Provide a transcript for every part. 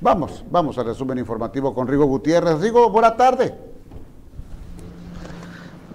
Vamos, vamos al resumen informativo con Rigo Gutiérrez. Rigo, buena tarde.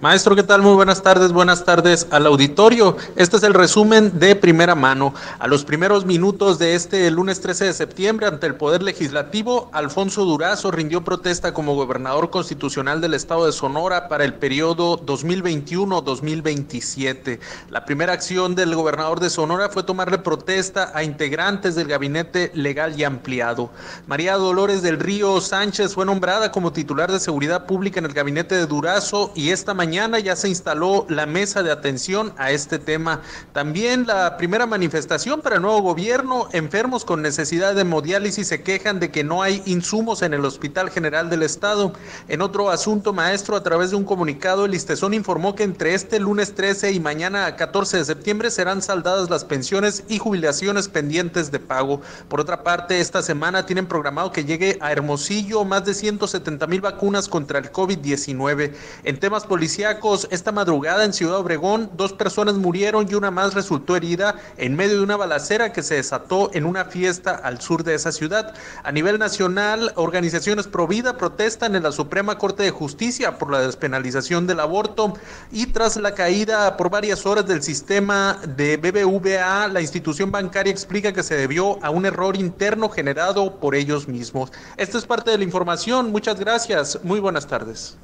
Maestro, ¿qué tal? Muy buenas tardes, buenas tardes al auditorio. Este es el resumen de primera mano. A los primeros minutos de este lunes 13 de septiembre, ante el Poder Legislativo, Alfonso Durazo rindió protesta como gobernador constitucional del estado de Sonora para el periodo 2021-2027. La primera acción del gobernador de Sonora fue tomarle protesta a integrantes del gabinete legal y ampliado. María Dolores del Río Sánchez fue nombrada como titular de seguridad pública en el gabinete de Durazo y esta mañana mañana ya se instaló la mesa de atención a este tema. También la primera manifestación para el nuevo gobierno, enfermos con necesidad de hemodiálisis se quejan de que no hay insumos en el Hospital General del Estado. En otro asunto, maestro, a través de un comunicado, el Istezón informó que entre este lunes 13 y mañana 14 de septiembre serán saldadas las pensiones y jubilaciones pendientes de pago. Por otra parte, esta semana tienen programado que llegue a Hermosillo más de 170 mil vacunas contra el COVID-19. En temas policiales, esta madrugada en Ciudad Obregón, dos personas murieron y una más resultó herida en medio de una balacera que se desató en una fiesta al sur de esa ciudad. A nivel nacional, organizaciones pro vida protestan en la Suprema Corte de Justicia por la despenalización del aborto y tras la caída por varias horas del sistema de BBVA, la institución bancaria explica que se debió a un error interno generado por ellos mismos. Esto es parte de la información. Muchas gracias. Muy buenas tardes.